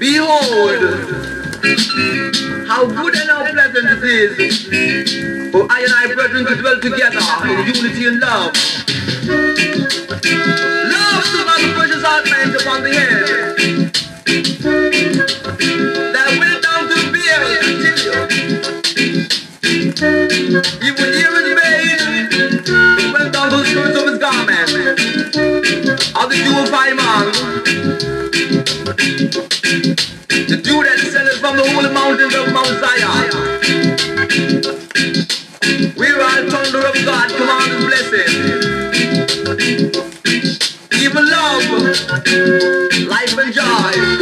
Behold, how good and how pleasant it is for I and I brethren to dwell together in unity and love. Love! Paimal. The dude that selleth from the holy mountains of Mount Zion. We are thunder of God, command and blessing. give love, life and joy.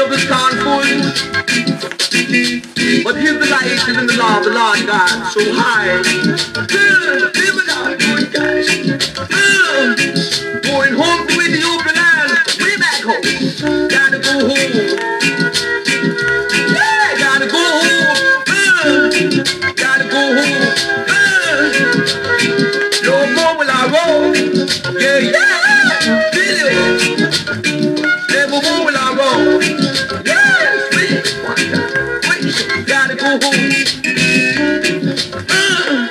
of. But his delight is in the law of the Lord God, so high. Good, good guys. Good. Going home to Gotta go home. Yeah, gotta go home. Gotta go home. No more will I roll. Yeah, yeah.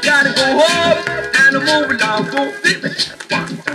gotta go home and move along. Don't